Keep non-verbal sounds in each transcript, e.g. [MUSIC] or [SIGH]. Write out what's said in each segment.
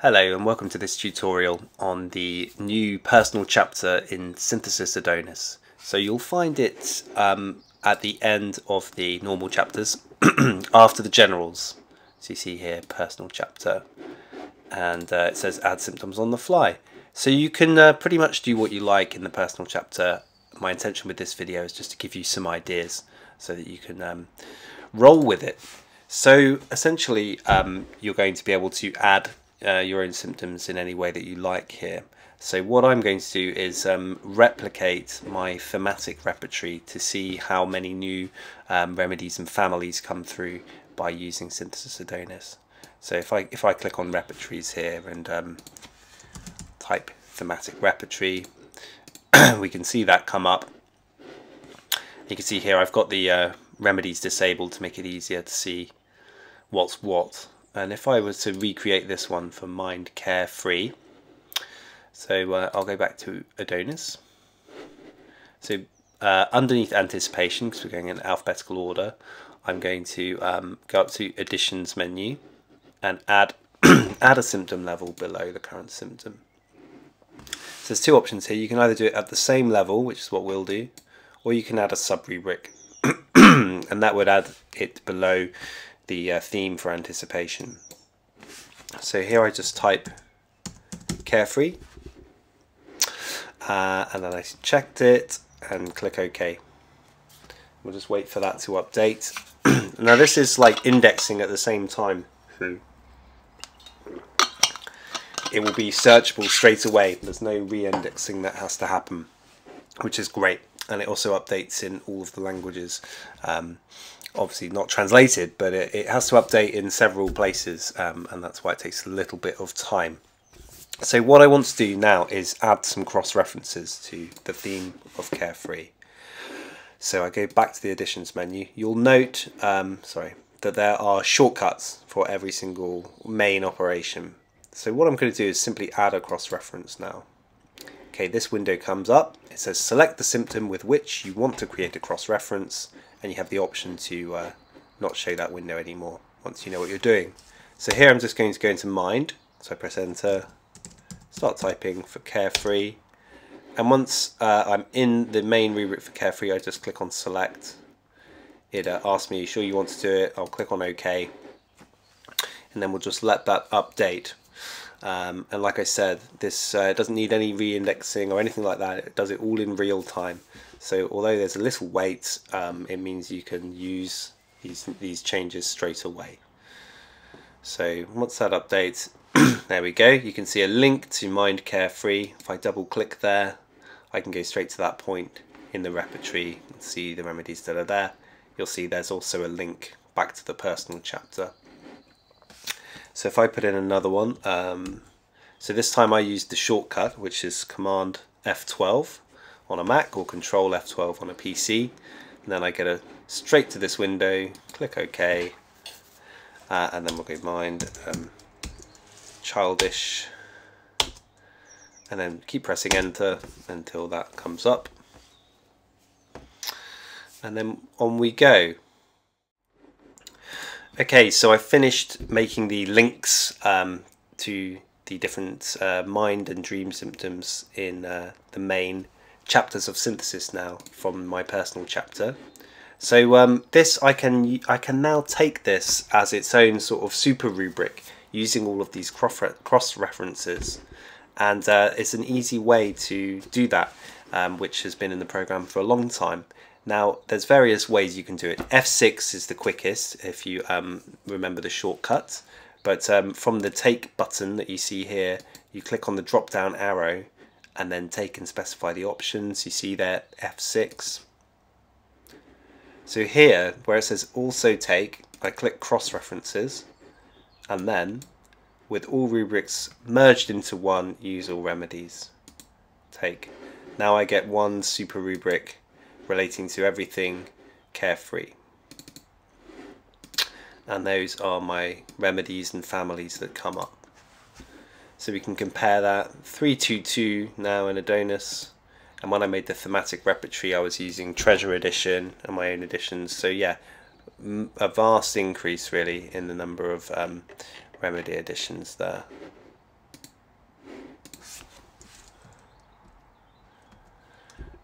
Hello and welcome to this tutorial on the new personal chapter in Synthesis Adonis. So you'll find it um, at the end of the normal chapters [CLEARS THROAT] after the generals. So you see here personal chapter and uh, it says add symptoms on the fly. So you can uh, pretty much do what you like in the personal chapter. My intention with this video is just to give you some ideas so that you can um, roll with it. So essentially um, you're going to be able to add uh, your own symptoms in any way that you like here. So what I'm going to do is um, replicate my thematic repertory to see how many new um, remedies and families come through by using Synthesis Adonis. So if I if I click on repertories here and um, type thematic repertory, [CLEARS THROAT] we can see that come up. You can see here I've got the uh, remedies disabled to make it easier to see what's what and if I was to recreate this one for Mind Carefree so uh, I'll go back to Adonis. So uh, underneath anticipation because we're going in alphabetical order I'm going to um, go up to additions menu and add [CLEARS THROAT] add a symptom level below the current symptom. So there's two options here. You can either do it at the same level which is what we'll do or you can add a sub rubric [CLEARS THROAT] and that would add it below the uh, theme for anticipation. So here I just type carefree uh, and then I checked it and click OK. We'll just wait for that to update. [CLEARS THROAT] now this is like indexing at the same time. It will be searchable straight away. There's no re-indexing that has to happen, which is great. And it also updates in all of the languages. Um, obviously not translated, but it, it, has to update in several places, um, and that's why it takes a little bit of time. So what I want to do now is add some cross-references to the theme of Carefree. So I go back to the additions menu. You'll note, um, sorry, that there are shortcuts for every single main operation. So what I'm going to do is simply add a cross-reference now. Okay, this window comes up. It says select the symptom with which you want to create a cross-reference and you have the option to uh, not show that window anymore once you know what you're doing. So here I'm just going to go into mind, so I press enter, start typing for carefree, and once uh, I'm in the main rubric for carefree I just click on select. It uh, asks me, sure you want to do it, I'll click on OK, and then we'll just let that update. Um, and like I said, this uh, doesn't need any re-indexing or anything like that, it does it all in real time. So although there's a little wait, um, it means you can use these, these changes straight away. So once that updates, [CLEARS THROAT] there we go. You can see a link to Mind Carefree. If I double click there, I can go straight to that point in the repertory and see the remedies that are there. You'll see there's also a link back to the personal chapter. So if I put in another one, um, so this time I used the shortcut, which is Command F12 on a Mac or Control F12 on a PC. And then I get a straight to this window, click OK, uh, and then we'll go mind um, childish, and then keep pressing enter until that comes up. And then on we go. Okay, so I finished making the links um, to the different uh, mind and dream symptoms in uh, the main chapters of synthesis now from my personal chapter. So um, this I can I can now take this as its own sort of super rubric using all of these cross references and uh, it's an easy way to do that um, which has been in the program for a long time. Now there's various ways you can do it. F6 is the quickest if you um, remember the shortcut but um, from the take button that you see here you click on the drop down arrow and then take and specify the options. You see there F6. So here, where it says also take, I click cross references and then with all rubrics merged into one, use all remedies. Take. Now I get one super rubric relating to everything carefree. And those are my remedies and families that come up. So we can compare that. 322 now in Adonis. And when I made the thematic repertory, I was using Treasure Edition and my own editions. So yeah, a vast increase really in the number of um, remedy editions there.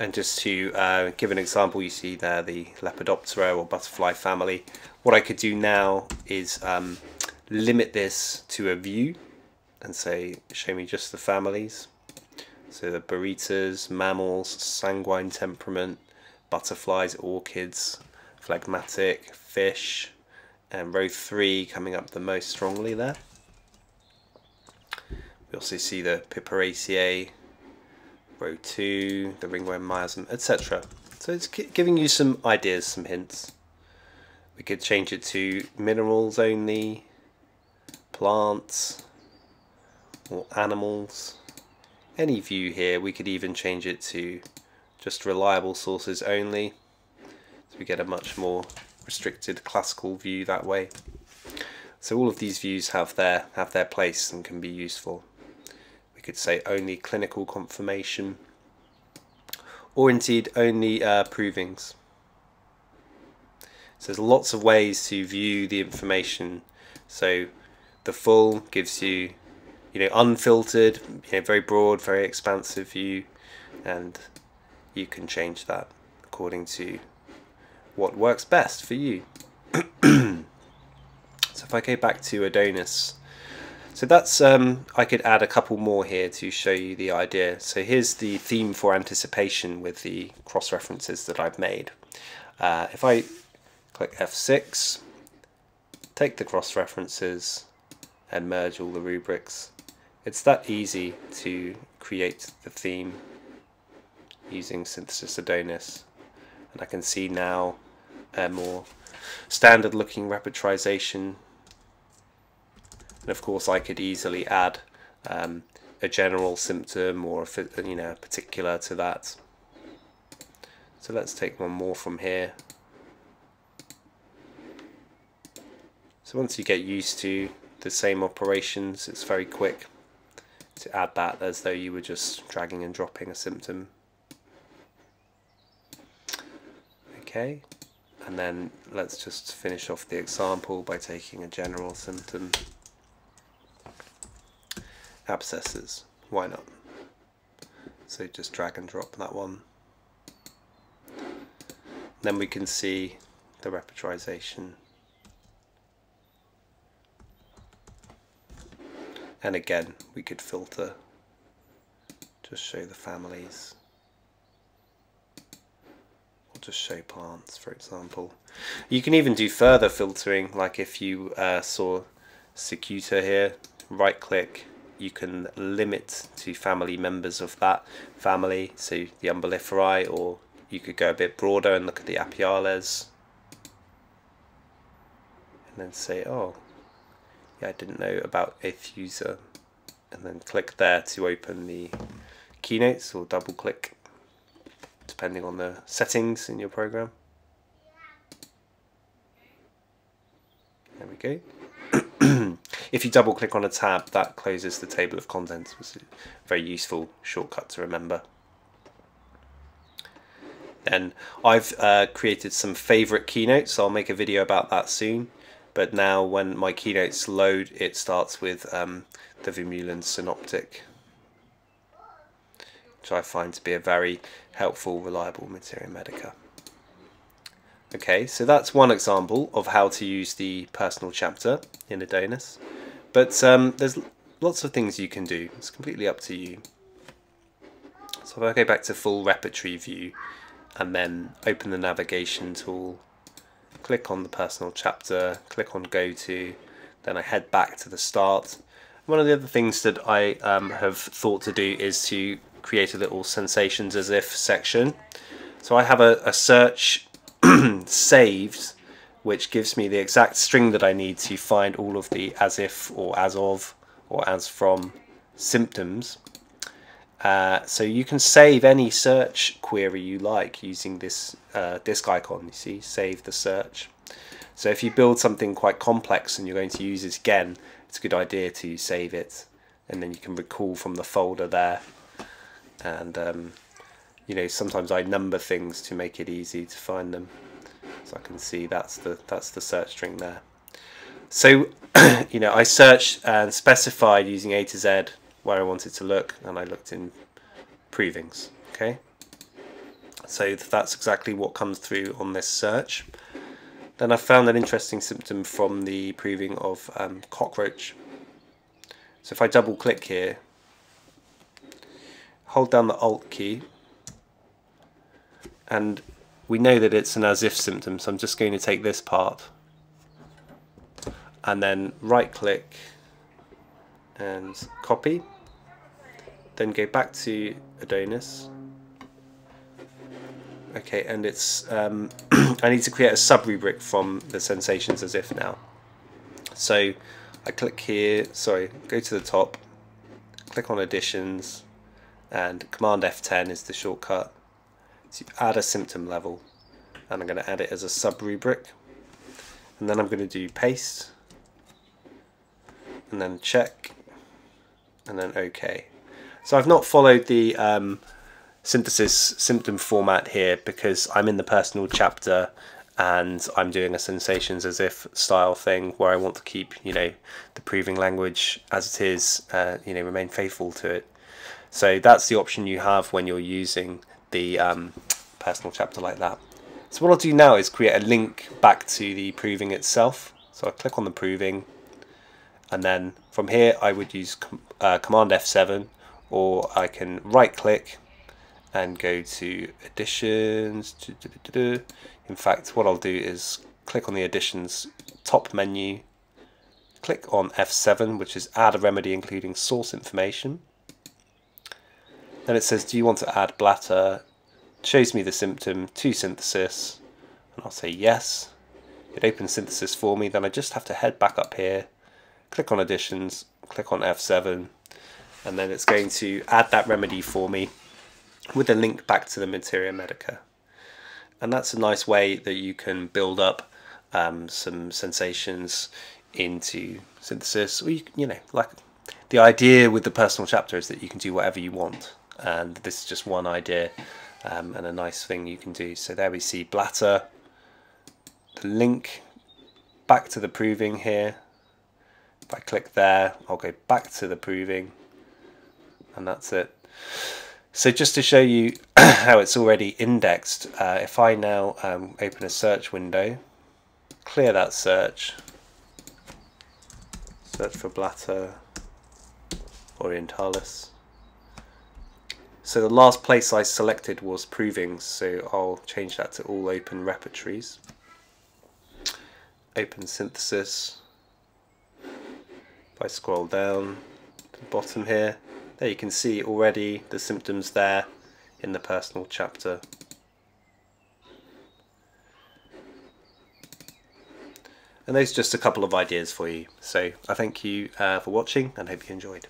And just to uh, give an example, you see there the Lepidoptera or butterfly family. What I could do now is um, limit this to a view and say, show me just the families. So the barytas, mammals, sanguine temperament, butterflies, orchids, phlegmatic, fish, and row 3 coming up the most strongly there. We also see the Piperaceae, row 2, the ringworm miasm, etc. So it's giving you some ideas, some hints. We could change it to minerals only, plants, or animals. Any view here, we could even change it to just reliable sources only. So we get a much more restricted classical view that way. So all of these views have their have their place and can be useful. Could say only clinical confirmation or indeed only uh, provings. So there's lots of ways to view the information. So the full gives you, you know, unfiltered, you know, very broad, very expansive view, and you can change that according to what works best for you. [CLEARS THROAT] so if I go back to Adonis, so that's, um, I could add a couple more here to show you the idea. So here's the theme for anticipation with the cross-references that I've made. Uh, if I click F6, take the cross-references and merge all the rubrics, it's that easy to create the theme using Synthesis Adonis. And I can see now a more standard looking repertorization and of course I could easily add um, a general symptom or a, you know particular to that. So let's take one more from here. So once you get used to the same operations it's very quick to add that as though you were just dragging and dropping a symptom. Okay. And then let's just finish off the example by taking a general symptom. Abscesses, why not? So just drag and drop that one. Then we can see the repertorization. And again, we could filter, just show the families Or just show plants for example. You can even do further filtering like if you uh, saw Cicuta here, right click, you can limit to family members of that family, so the Umbelliferae, or you could go a bit broader and look at the Apiales. And then say, oh, yeah, I didn't know about Aethusa. And then click there to open the keynotes or double click depending on the settings in your program. There we go. [CLEARS THROAT] [COUGHS] if you double click on a tab, that closes the table of contents, which is a very useful shortcut to remember. Then I've uh, created some favorite keynotes, so I'll make a video about that soon. But now when my keynotes load, it starts with um, the Vermeulen Synoptic which I find to be a very helpful, reliable Materia Medica. Okay, so that's one example of how to use the personal chapter in Adonis. But um, there's lots of things you can do. It's completely up to you. So if I go back to full repertory view and then open the navigation tool, click on the personal chapter, click on go to, then I head back to the start. One of the other things that I um, have thought to do is to create a little sensations as if section. So I have a, a search [CLEARS THROAT] saved which gives me the exact string that I need to find all of the as if or as of or as from symptoms. Uh, so you can save any search query you like using this uh, disk icon, you see, save the search. So if you build something quite complex and you're going to use it again, it's a good idea to save it and then you can recall from the folder there and um, you know sometimes I number things to make it easy to find them so I can see that's the that's the search string there so [CLEARS THROAT] you know I searched and specified using A to Z where I wanted to look and I looked in provings okay So that's exactly what comes through on this search. Then I found an interesting symptom from the proving of um, cockroach. So if I double click here, hold down the Alt key, and we know that it's an as if symptom, so I'm just going to take this part and then right click and copy then go back to Adonis. Okay and it's um, [CLEARS THROAT] I need to create a sub rubric from the sensations as if now. So I click here sorry go to the top click on additions and command F10 is the shortcut add a symptom level and I'm going to add it as a sub rubric and then I'm going to do paste and then check and then OK. So I've not followed the um, synthesis symptom format here because I'm in the personal chapter and I'm doing a sensations as if style thing where I want to keep you know the proving language as it is uh, you know remain faithful to it so that's the option you have when you're using the um, personal chapter like that. So what I'll do now is create a link back to the proving itself. So I click on the proving and then from here I would use com uh, command F7 or I can right click and go to additions. In fact what I'll do is click on the additions top menu click on F7 which is add a remedy including source information then it says do you want to add Blatta? Shows me the symptom to synthesis. And I'll say yes. It opens synthesis for me. Then I just have to head back up here click on additions, click on F7, and then it's going to add that remedy for me with a link back to the Materia Medica. And that's a nice way that you can build up um, some sensations into synthesis. Or you, you know, like the idea with the personal chapter is that you can do whatever you want, and this is just one idea um, and a nice thing you can do. So there we see Blatta, the link back to the proving here, if I click there, I'll go back to the proving and that's it. So just to show you [COUGHS] how it's already indexed, uh, if I now um, open a search window, clear that search, search for Blatta orientalis. So the last place I selected was proving, so I'll change that to all open repertories. Open synthesis, if I scroll down to the bottom here, there you can see already the symptoms there in the personal chapter. And those are just a couple of ideas for you. So I thank you uh, for watching and hope you enjoyed.